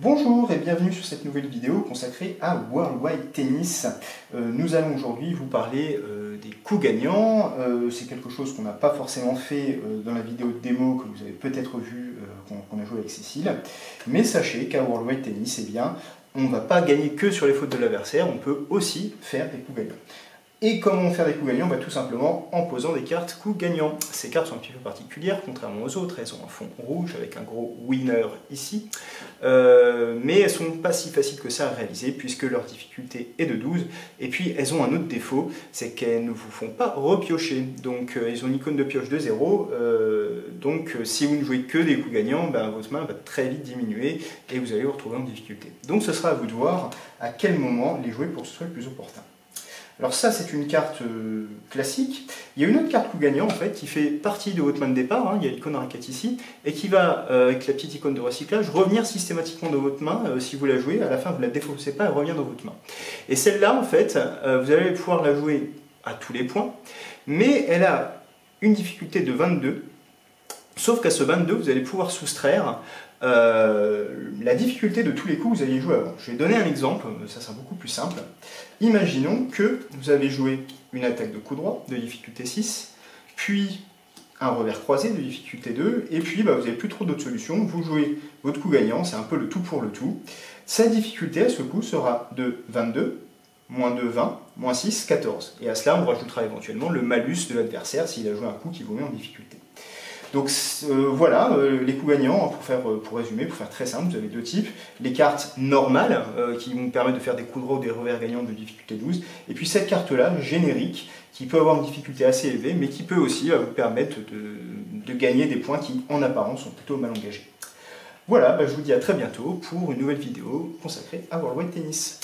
Bonjour et bienvenue sur cette nouvelle vidéo consacrée à Worldwide Tennis. Euh, nous allons aujourd'hui vous parler euh, des coups gagnants. Euh, c'est quelque chose qu'on n'a pas forcément fait dans la vidéo de démo que vous avez peut-être vu qu'on a joué avec Cécile. Mais sachez qu'à Worldwide Tennis, eh bien, on ne va pas gagner que sur les fautes de l'adversaire, on peut aussi faire des coups gagnants. Et comment faire des coups gagnants bah, Tout simplement en posant des cartes coups gagnants. Ces cartes sont un petit peu particulières, contrairement aux autres. Elles ont un fond rouge avec un gros winner ici. Euh, mais elles sont pas si faciles que ça à réaliser puisque leur difficulté est de 12. Et puis elles ont un autre défaut, c'est qu'elles ne vous font pas repiocher. Donc euh, ils ont une icône de pioche de 0. Euh, donc si vous ne jouez que des coups gagnants, bah, votre main va très vite diminuer et vous allez vous retrouver en difficulté. Donc ce sera à vous de voir à quel moment les jouer pour ce soit le plus opportun. Alors ça, c'est une carte euh, classique. Il y a une autre carte coup gagnant, en fait, qui fait partie de votre main de départ, hein. il y a l'icône raquette ici, et qui va, euh, avec la petite icône de recyclage, revenir systématiquement dans votre main, euh, si vous la jouez, à la fin vous ne la défaussez pas, elle revient dans votre main. Et celle-là, en fait, vous allez pouvoir la jouer à tous les points, mais elle a une difficulté de 22, sauf qu'à ce 22, vous allez pouvoir soustraire la difficulté de tous les coups que vous aviez joué avant. Je vais donner un exemple, ça sera beaucoup plus simple. Imaginons que vous avez joué une attaque de coup droit de difficulté 6, puis un revers croisé de difficulté 2, et puis bah, vous n'avez plus trop d'autres solutions, vous jouez votre coup gagnant, c'est un peu le tout pour le tout. Sa difficulté à ce coup sera de 22, moins 2, 20, moins 6, 14. Et à cela, on rajoutera éventuellement le malus de l'adversaire s'il a joué un coup qui vous met en difficulté. Donc euh, voilà, euh, les coups gagnants, pour, faire, euh, pour résumer, pour faire très simple, vous avez deux types. Les cartes normales, qui vont permettre de faire des coups de des revers gagnants de difficulté 12. Et puis cette carte-là, générique, qui peut avoir une difficulté assez élevée, mais qui peut aussi vous permettre de, gagner des points qui, en apparence, sont plutôt mal engagés. Voilà, bah, je vous dis à très bientôt pour une nouvelle vidéo consacrée à World Wide Tennis.